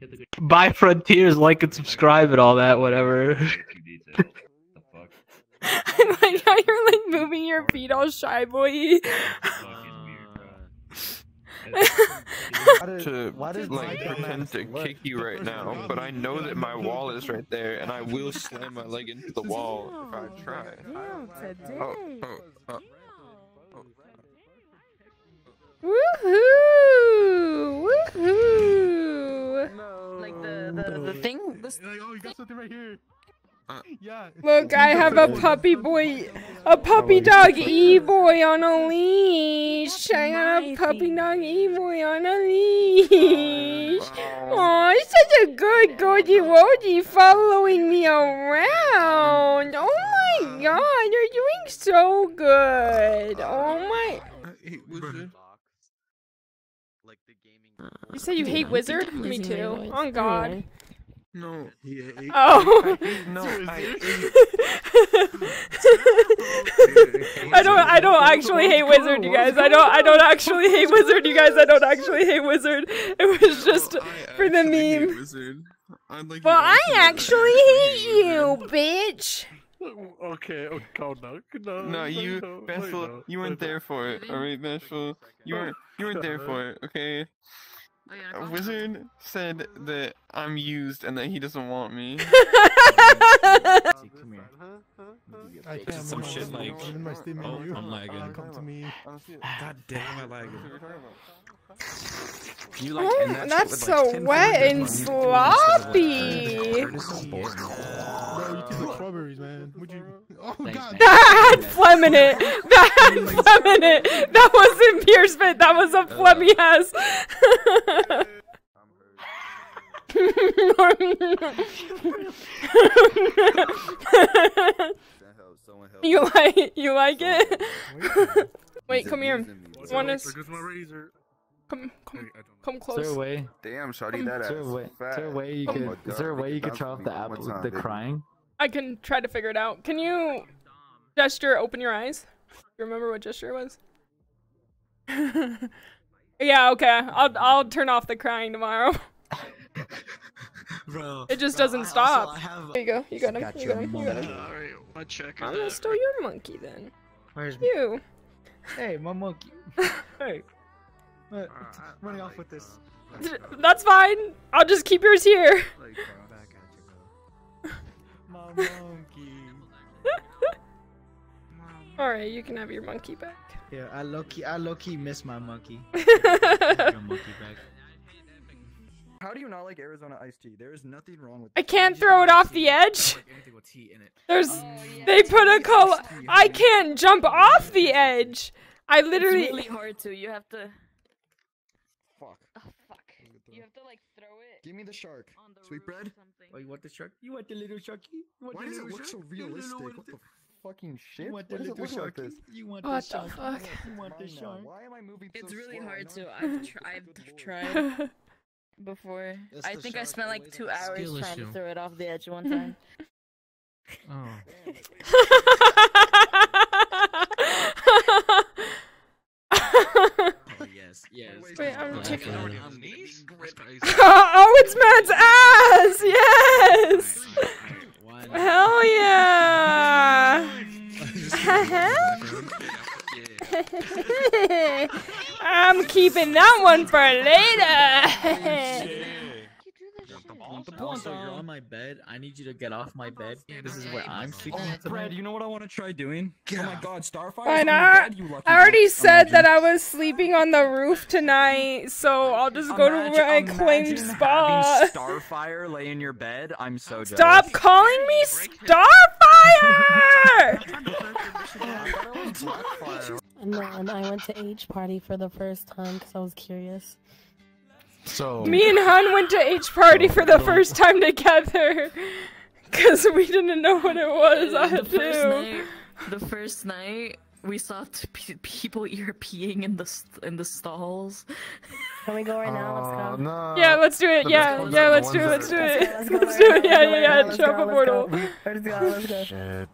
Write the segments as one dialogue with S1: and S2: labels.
S1: Hit the good
S2: Buy Frontiers, like and subscribe and all that, whatever.
S1: few details.
S3: I like how you're like moving your feet all shy boy.
S1: Fucking weird, bro.
S4: to like pretend to kick you right now, but I know that my wall is right there, and I will slam my leg into the wall if I try. Oh, oh, oh, oh.
S3: Woohoo! Woohoo!
S5: Like the the, the thing. This
S6: oh, you got something right here.
S4: Uh,
S6: yeah.
S3: Look, I have a puppy boy, a puppy dog E-boy on a leash. I got a puppy dog E-boy on a leash. Oh, he's such a good goji woji following me around. Oh my god, you're doing so good. Oh my.
S4: Hey, wizard.
S3: You say you hate Wizard? Me too. Oh god.
S4: No.
S6: He, he,
S3: Oh.
S4: No, I
S3: I don't I don't actually hate Wizard, you guys. I don't I don't actually hate Wizard, you guys. I don't actually hate Wizard. It was just for the meme.
S4: I'd like
S3: Well, I actually hate you, bitch.
S6: Okay, okay, calm down. No,
S4: No, you,
S6: no,
S4: Bethel,
S6: no,
S4: you weren't
S6: no.
S4: there for it. Alright, Bethel, you weren't, you weren't there for it. Okay.
S5: Oh, yeah,
S4: A wizard said that I'm used and that he doesn't want me.
S6: I can't
S7: just
S6: some
S7: shit like,
S6: I'm in my Steam.
S7: Oh, I'm lagging.
S6: Come to me.
S7: God damn, I
S4: lagging.
S7: You like that mm,
S3: that's so
S7: like
S3: wet and sloppy.
S6: Oh God!
S3: That had in it. That had phlegm in it. That wasn't Pierce, but that was a phlegmy ass. you like you like it? Wait, come here. Wanna s-
S6: There's
S3: come come
S6: I don't
S3: come
S8: Is there
S3: close.
S8: a way?
S9: Damn, shawty, that
S8: Is there a
S9: ass
S8: way?
S9: is
S8: Is there a way you
S9: Oh
S8: could?
S9: my
S8: Is there a way you could
S9: bounce
S8: turn off the
S9: one
S8: app with
S9: time,
S8: the
S9: baby.
S8: crying?
S3: I can try to figure it out. Can you gesture? Open your eyes. You remember what gesture was? yeah. Okay. I'll I'll turn off the crying tomorrow.
S7: Bro.
S3: It just
S7: bro,
S3: doesn't
S7: I
S3: stop.
S7: Have-
S3: There you go. You got him.
S7: Got
S3: You got him. You got him.
S7: monkey.
S1: Alright, check
S3: I'm gonna steal your monkey then.
S8: Where's
S3: You.
S8: Hey, my monkey. hey. Uh, running off with this.
S3: That's fine. I'll just keep yours here.
S8: My monkey.
S3: All right, you can have your monkey back.
S8: Yeah, I low key, I low key miss my monkey.
S3: I
S8: monkey back.
S9: How do you not like Arizona iced tea? There is nothing wrong with I
S3: can't throw it off the edge.
S7: Anything with tea in it.
S3: There's
S5: Oh, yeah.
S3: they put a color. I can't jump off the edge. I literally.
S5: It's
S3: literally.
S5: really hard to. You have to.
S9: Fuck.
S5: Oh fuck. You have to like throw it
S9: Give me the shark.
S5: on the
S9: Sweet
S5: roof or
S9: bread?
S8: Oh, you want the shark? You want the little sharky? You want
S9: Why
S8: the
S9: does it
S8: little
S9: look so
S8: shark? You
S9: realistic? What the fucking shit?
S8: You want the
S9: does it
S8: little
S9: look like
S8: sharky?
S9: this?
S8: You want
S3: What
S8: the
S3: the
S8: shark?
S3: fuck?
S8: You want the
S9: uh,
S8: shark?
S9: Why am I moving
S5: It's
S9: so
S5: really
S9: slow? I
S5: hard to.
S9: I'm
S5: I've tr- I've
S9: with the Lord.
S5: tried before.
S9: It's
S5: I think I spent like two hours
S7: Skill
S5: trying
S7: issue.
S5: to throw it off the edge one time.
S8: Oh. Oh yes, yes.
S3: Wait, I'm
S9: Yeah.
S3: taking.
S1: On knees?
S3: oh, it's Matt's ass! Yes!
S8: One.
S3: Hell yeah! I'm keeping that one for later.
S8: Also, you're on my bed. I need you to get off my bed. This is where I'm sleeping
S7: Oh. Brad, you know what I want to try doing? Oh my god, Starfire!
S3: Why not? I already said that I was sleeping on the roof tonight, so I'll just go to my claimed spot.
S7: Starfire lay in your bed. I'm so jealous.
S3: Stop calling me Starfire!
S10: No, and I went to H party for the first time because I was curious.
S8: So
S3: Me and Hun went to H party for the first time together. Cause we didn't know what it was. I
S5: the first
S3: to.
S5: night, the first night we saw t- people ear peeing in the st- in the stalls.
S10: Can we go right now? Let's go.
S4: no.
S3: Yeah, let's do it. Yeah, yeah, let's do it. Let's do it.
S10: Let's go,
S3: Let's
S10: let's
S3: do it. Yeah, yeah, yeah.
S10: go, let's
S3: Drop a
S10: let's
S3: portal.
S10: Let's go. Let's go.
S4: Shit.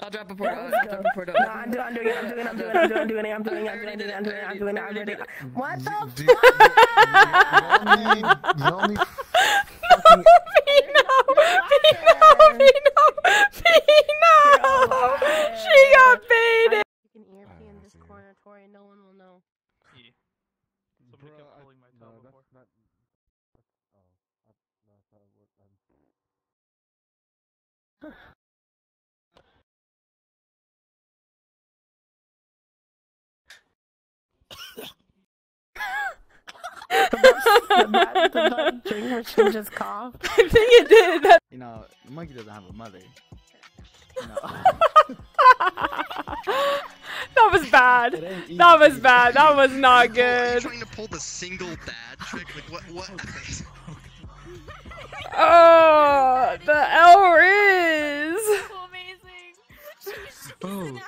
S5: I'll drop a portal. I'll drop a portal.
S10: No, I'm doing, I'm doing it, I'm doing it, I'm doing it, I'm doing it, I'm doing it, I'm doing it, I'm doing it, I'm doing it, I'm doing it, I'm doing it. What the
S4: Do you, you only, you only
S3: She got baited.
S10: You can ear pee in this corner, Tori. No one will know.
S8: Somebody kept pulling my tail before.
S10: Did that, did that drink her chin just cough?
S3: I think it did. That-
S11: You know, the monkey doesn't have a mother.
S3: that was bad. That was bad. That was not good.
S12: trying to pull the single dad trick? Like what? What?
S3: Oh, the L Rizz.
S12: Oh.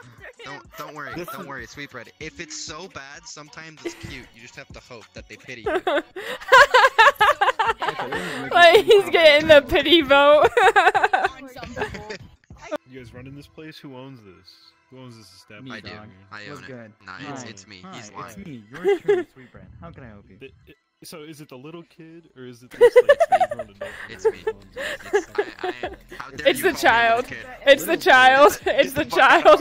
S12: Don't don't worry, don't worry, sweetbread. If it's so bad, sometimes it's cute. You just have to hope that they pity you.
S3: like he's getting the pity vote.
S6: You guys running this place? Who owns this? Who owns this establishment?
S12: I do.
S6: here?
S12: I own
S11: What's
S12: it.
S11: good?
S12: Nah, it's
S11: Hi.
S12: it's me.
S11: Hi,
S12: He's
S11: it's me, your turn, Sweetbread. How can I help you?
S6: The- it- so is it the little kid or is it this like?
S12: It's me. It's, I, I,
S3: It's the
S12: call me a little
S3: child.
S12: kid?
S3: It's the child. It's the child.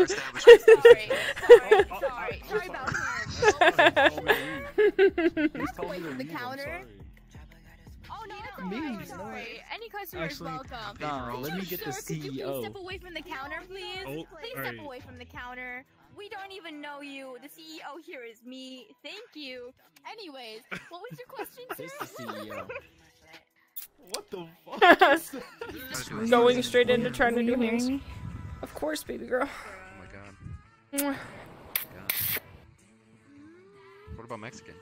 S13: Away from the counter. Oh no, that's
S11: Me,
S13: alright.
S11: No.
S13: Sorry. Any customer is
S11: Actually,
S13: welcome.
S11: nah, let me get the
S13: Sir, could you please
S11: CEO.
S13: step away from the counter, please?
S6: Oh,
S13: please step
S6: alright.
S13: away from the counter. We don't even know you. The CEO here is me. Thank you. Anyways, what was your question, sir?
S11: the CEO.
S6: What the
S3: fuck? Going straight into trying to do things. Of course, baby girl.
S12: Oh my God. What about Mexican?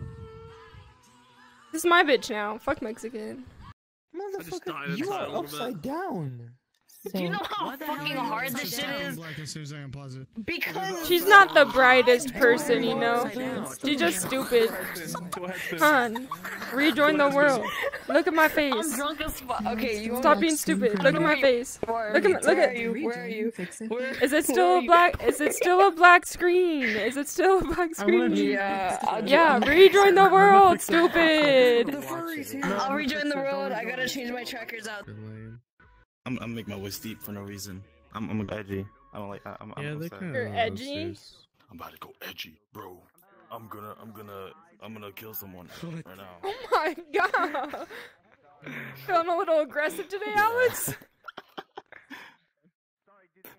S3: This is my bitch now. Fuck Mexican.
S6: Motherfucker, you are
S9: upside down.
S5: Do you know how fucking hard this shit is?
S6: Black as soon as I can pause it.
S5: Because
S3: She's not the brightest person, you know. She's just stupid. Hun, rejoin the world. Look at my face.
S5: I'm drunk as fuck. Okay, you
S3: Stop being stupid. Look at my face. Look at look at.
S5: Where are you? Where?
S3: Is it still a black? Is it still a black screen? Is it still a black screen?
S5: Yeah,
S3: Yeah, rejoin the world, stupid.
S5: I'll rejoin the world. I gotta change my trackers out.
S14: I'm I'm make my voice deep for no reason. I'm I'm edgy. I don't like. I- I'm, I'm
S6: Yeah, they
S14: upset.
S6: kinda
S3: You're edgy.
S14: I'm about to go edgy, bro. I'm gonna I'm gonna I'm gonna kill someone right now.
S3: Oh my god. Feeling a little aggressive today, Alex.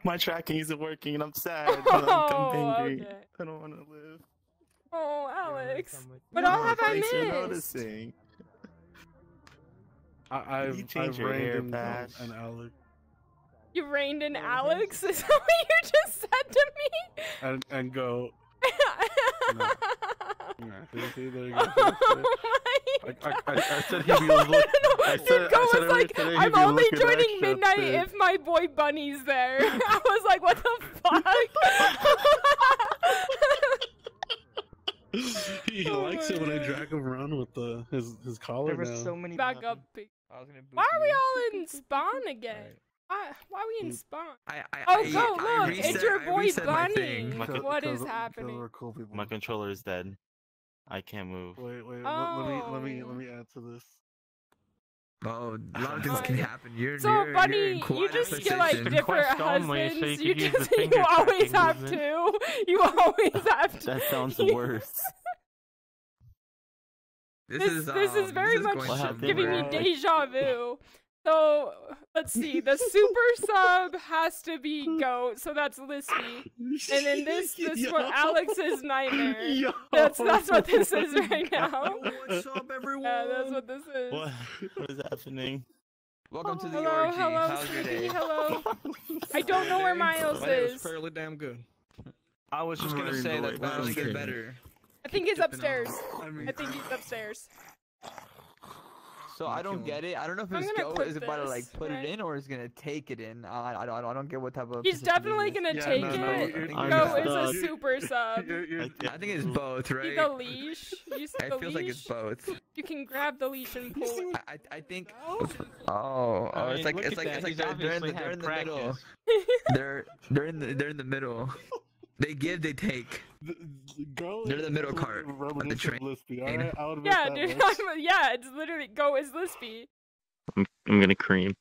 S14: My tracking isn't working and I'm sad. and I'm, I'm
S3: Oh,
S14: angry.
S3: okay.
S14: I don't want to live.
S3: Oh, Alex. What all have I
S14: Thanks for
S3: missed?
S14: noticing.
S6: I, I've,
S14: You change
S6: I've
S14: your
S6: reigned
S14: hair
S6: in
S14: patch.
S6: an Alex
S3: You reined in Alex? Is that what you just said to me?
S6: and and go. no. Yeah, see, see, there you go.
S3: Oh
S6: I, I, I, I said he'd be look, I said,
S3: You'd go
S6: I said
S3: was like,
S6: today
S3: I'm only joining midnight
S6: thick."
S3: if my boy Bunny's there. I was like, what the fuck?
S6: he
S3: Oh
S6: likes
S3: my
S6: it when I drag him around with the his his collar
S9: There were
S6: now.
S9: so many.
S3: Back up. Big-
S9: I was gonna boot
S3: Why are we all in spawn again? Why, why are we in spawn?
S4: I, I,
S3: Oh,
S4: I,
S3: go,
S4: I
S3: look, it's
S4: reset-
S3: your boy Bunny.
S4: thing.
S14: My co-
S3: What is
S6: Because- because
S3: happening?
S6: cool.
S14: My controller is dead. I can't move.
S6: Wait, wait, let, let me let me
S3: Oh.
S6: let me add to this.
S4: Oh, a lot of things can happen. You're,
S3: So,
S4: you're, you're
S3: Bunny, you
S4: quite a
S3: just get like different
S14: Quest only, so
S3: husbands.
S14: you
S3: You
S14: could use the
S3: just, you always have
S14: movement.
S3: two. You always have two.
S14: That sounds
S3: You-
S14: worse.
S4: This,
S3: This,
S4: is
S3: this is
S4: um,
S3: very
S4: this is
S3: much
S4: going
S14: What
S4: to
S14: happened,
S3: giving me deja vu. So let's see. The super sub has to be goat, so that's Lispy. And then this this one
S6: Yo.
S3: Alex's nightmare.
S6: Yo.
S3: That's that's what this is right now.
S4: What's up, everyone?
S3: Yeah, that's what this is.
S14: What what is happening?
S4: Welcome to the
S3: hello,
S4: orgy.
S3: hello,
S4: How's your day?
S3: hello. I don't know where Miles
S8: My day was
S3: is.
S8: fairly damn good.
S4: I was just gonna say that
S14: Light
S4: that was
S14: Bouncer.
S4: get better.
S3: I think he's upstairs.
S8: I mean,
S3: I think he's upstairs.
S15: So I don't get it. I don't know if
S3: I'm
S15: his goat is about to like put
S3: right?
S15: it in or is gonna take it in. I I, I, don't, I don't get what type of.
S3: He's
S15: position
S3: definitely
S15: it is.
S3: gonna
S6: Yeah,
S3: take
S6: no, no,
S3: it.
S6: you're-
S14: I'm
S3: Go
S14: stuck.
S3: is a super sub.
S6: You're- you're-
S14: I-
S4: I think it's both,
S3: See
S4: right?
S3: the leash? You see
S4: It
S3: the
S4: feels like it's both.
S3: You can grab the leash and pull.
S4: I, I, I think.
S3: Oh.
S4: Oh,
S14: I
S4: it's like it's like
S14: that,
S4: it's like
S14: he's
S4: they're, they're in the they're in the middle. They're they're in the they're in the middle. They give, they take.
S6: The- the girl
S4: They're the middle
S6: a
S4: cart
S6: little
S4: of the train.
S6: Lispy, alright? I'll admit
S3: Yeah,
S6: that
S3: dude. I'm, yeah, it's literally go is Lispy.
S14: I'm I'm gonna cream.